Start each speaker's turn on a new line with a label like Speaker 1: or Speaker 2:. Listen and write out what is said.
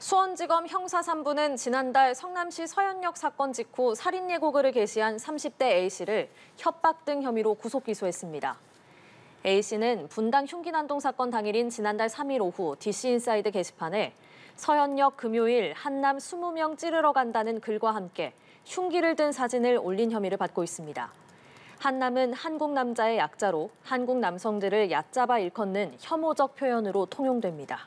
Speaker 1: 수원지검 형사 3부는 지난달 성남시 서현역 사건 직후 살인 예고글을 게시한 30대 A씨를 협박 등 혐의로 구속 기소했습니다. A씨는 분당 흉기 난동 사건 당일인 지난달 3일 오후 DC인사이드 게시판에 서현역 금요일 한남 20명 찌르러 간다는 글과 함께 흉기를 든 사진을 올린 혐의를 받고 있습니다. 한남은 한국 남자의 약자로 한국 남성들을 얕잡아 일컫는 혐오적 표현으로 통용됩니다.